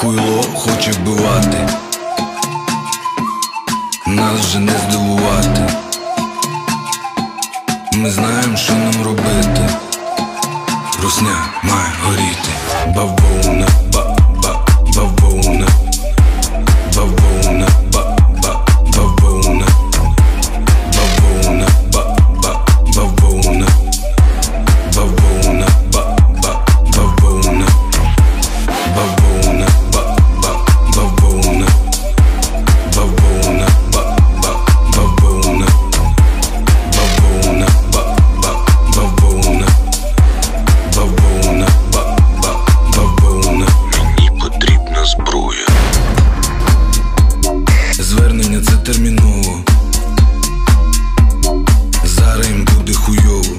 хуйло хоче вбивати, нас же не здивувати. Ми знаємо, що нам робити. Звернення це терміново. Зараз їм буде хуйово.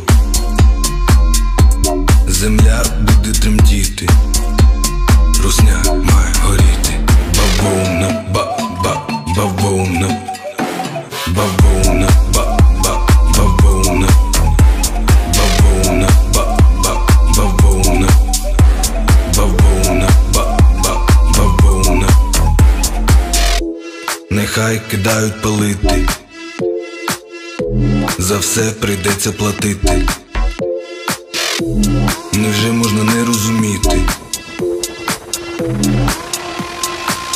Земля буде тремтіти. Русня має горіти. Бавовна, ба, ба, бавовна нехай кидають палити, за все прийдеться платити. Невже можна не розуміти?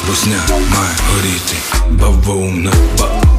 Русня має горіти, бавовна, ба.